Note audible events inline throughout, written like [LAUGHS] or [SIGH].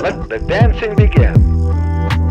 Let the dancing begin.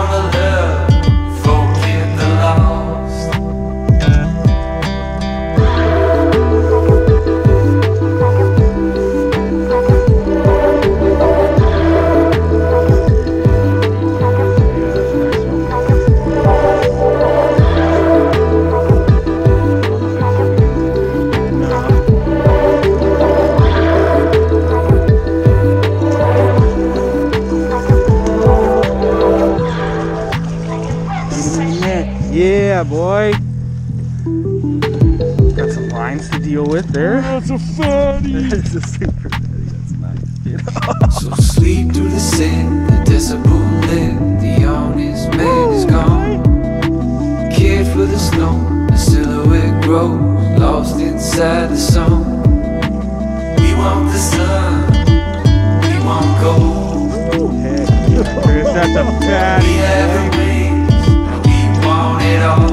On the lines to deal with there. That's a fatty. That's [LAUGHS] a super fatty. That's nice. So sleep through the sin, the decibel lit, the honest man is gone. Cared for the snow, the silhouette grows, lost inside the song. We want the sun, we want gold. Heck yeah, Chris, that's a [LAUGHS] We have the wings, and we want it all.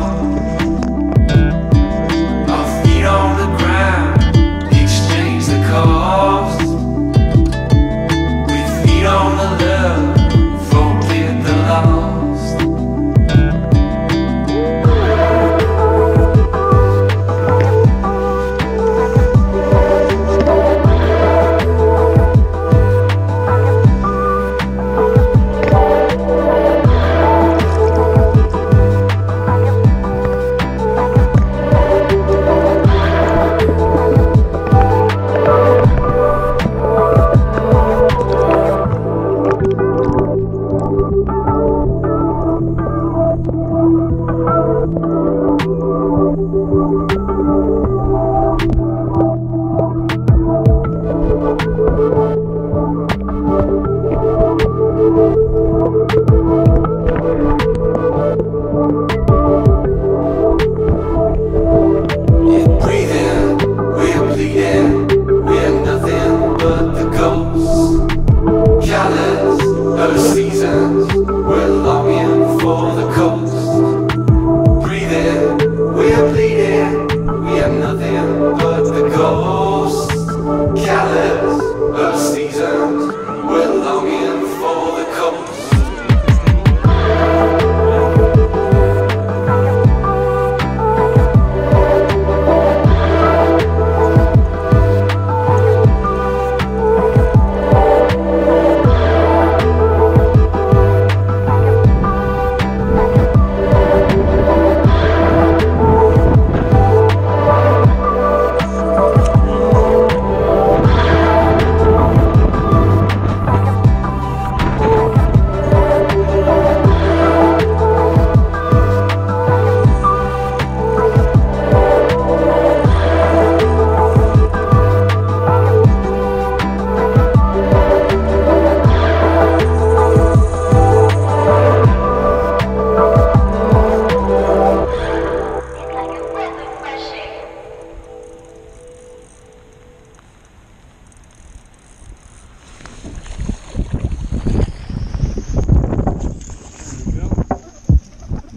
The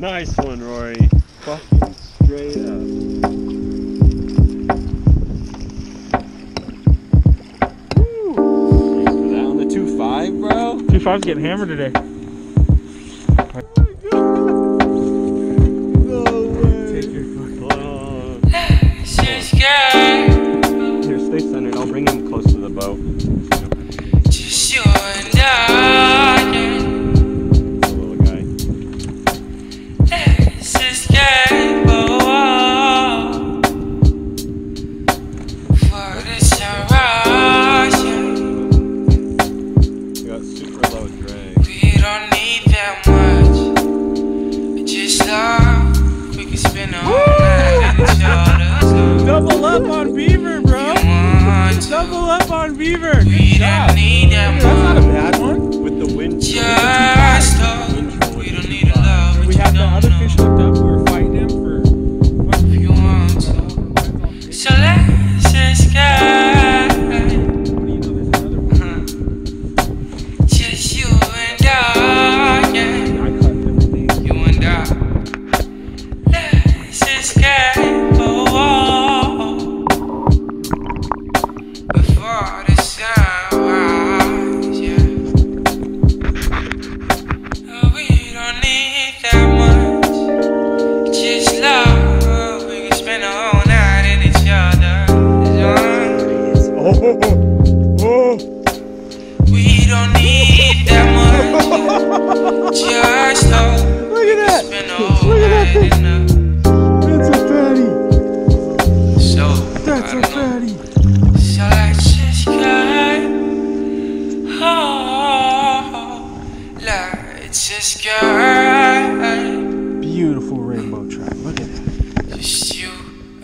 Nice one, Rory. Fucking straight up. That on the 2.5, bro? Two fives getting hammered today. Oh Take your fucking. Just scared, Here, stay centered. I'll bring him close to the boat. just you and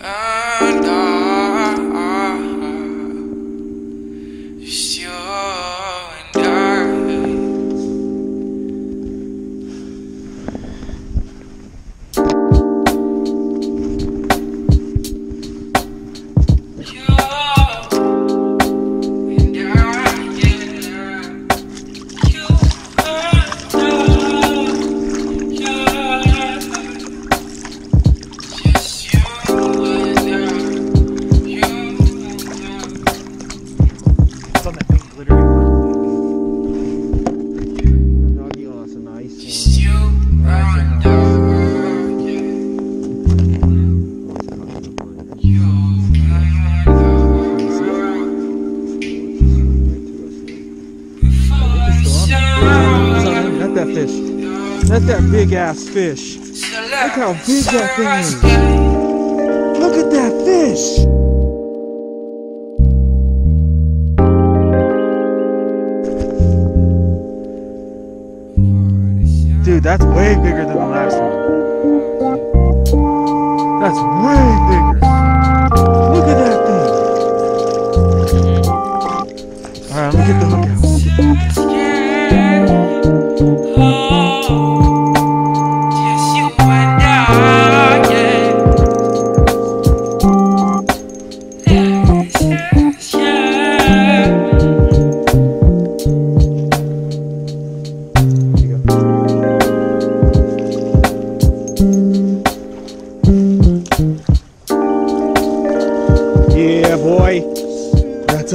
Ah. that fish. That's that big ass fish. Look how big that thing is. Look at that fish. Dude, that's way bigger than the last one. That's way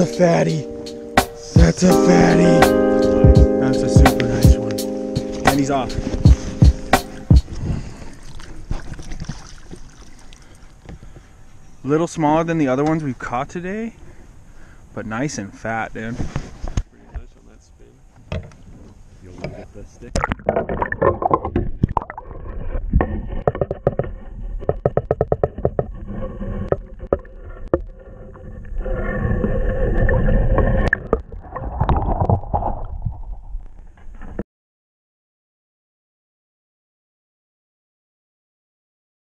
a fatty. That's a fatty. That's a super nice one. And he's off. Little smaller than the other ones we've caught today, but nice and fat, dude.